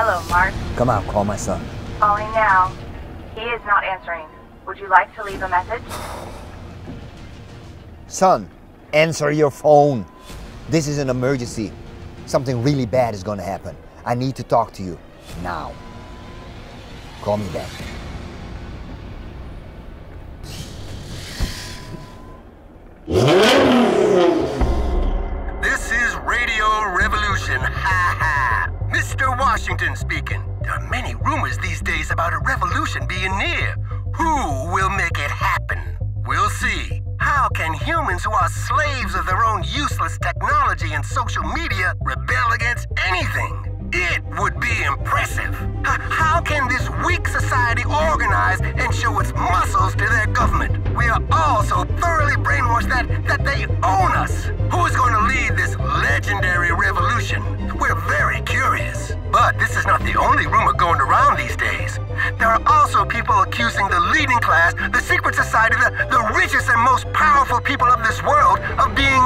Hello, Mark. Come out, call my son. Calling now. He is not answering. Would you like to leave a message? Son, answer your phone. This is an emergency. Something really bad is gonna happen. I need to talk to you now. Call me back. This is Radio Revolution. Washington speaking. There are many rumors these days about a revolution being near. Who will make it happen? We'll see. How can humans who are slaves of their own useless technology and social media rebel against anything? It would be impressive. H- how can this weak society organize and show its muscles to their government? We are all so thoroughly brainwashed that, that they own only rumor going around these days. There are also people accusing the leading class, the secret society, the, the richest and most powerful people of this world of being.